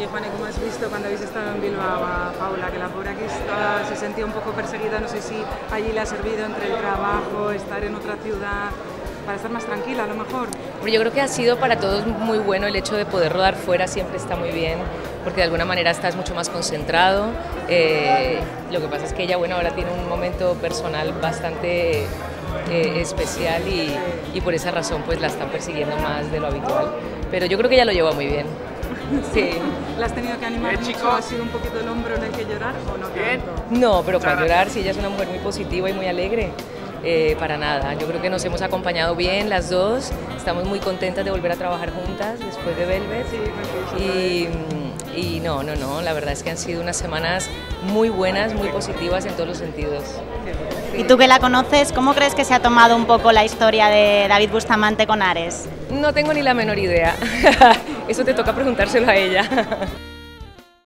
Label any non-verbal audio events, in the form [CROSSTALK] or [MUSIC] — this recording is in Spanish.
Y Juan, ¿cómo has visto cuando habéis estado en Bilbao a Paula? Que la pobre aquí está, se sentía un poco perseguida, no sé si allí le ha servido entre el trabajo, estar en otra ciudad, para estar más tranquila a lo mejor. Yo creo que ha sido para todos muy bueno el hecho de poder rodar fuera, siempre está muy bien, porque de alguna manera estás mucho más concentrado. Eh, lo que pasa es que ella, bueno, ahora tiene un momento personal bastante eh, especial y, y, por esa razón pues la están persiguiendo más de lo habitual. Pero yo creo que ella lo lleva muy bien. [LAUGHS] Sí. ¿La has tenido que animar mucho? ¿Ha sido un poquito el hombro en el que llorar o no tanto? No, pero para llorar, sí, ella es una mujer muy positiva y muy alegre. Eh, para nada. Yo creo que nos hemos acompañado bien las dos, estamos muy contentas de volver a trabajar juntas después de Velvet. y, y no, no, no, la verdad es que han sido unas semanas muy buenas, muy positivas en todos los sentidos. ¿Y tú que la conoces, cómo crees que se ha tomado un poco la historia de David Bustamante con Ares? No tengo ni la menor idea. Eso te toca preguntárselo a ella. [LAUGHS]